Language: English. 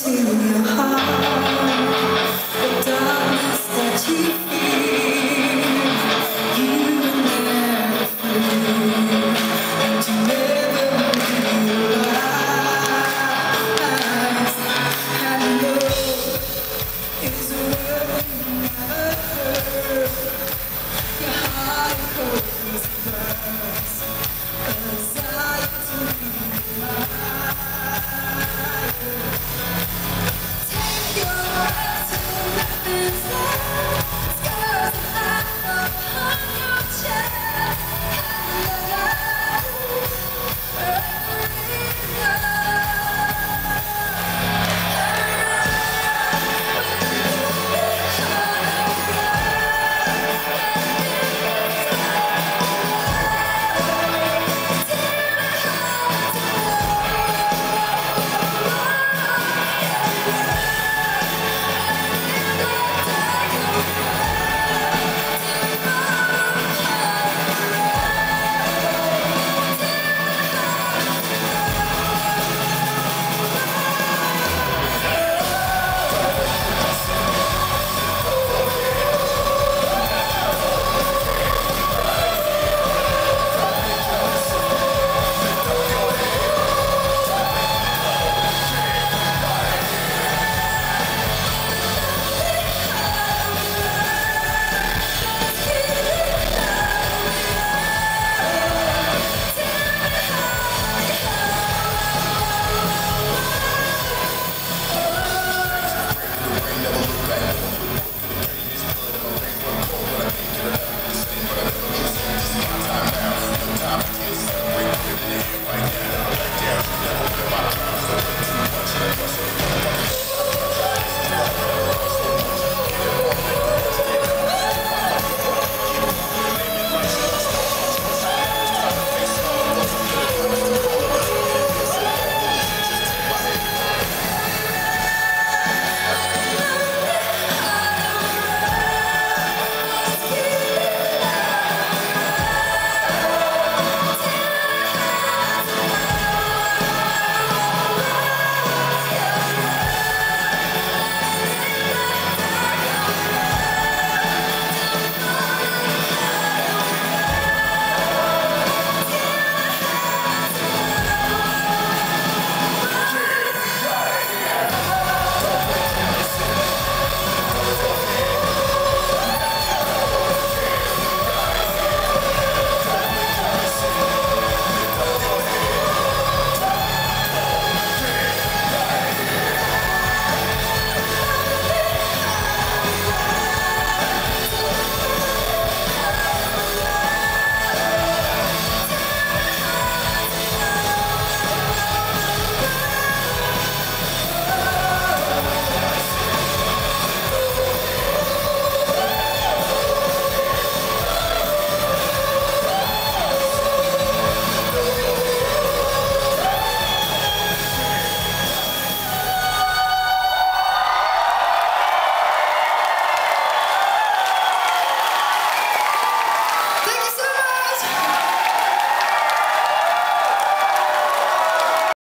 see your heart.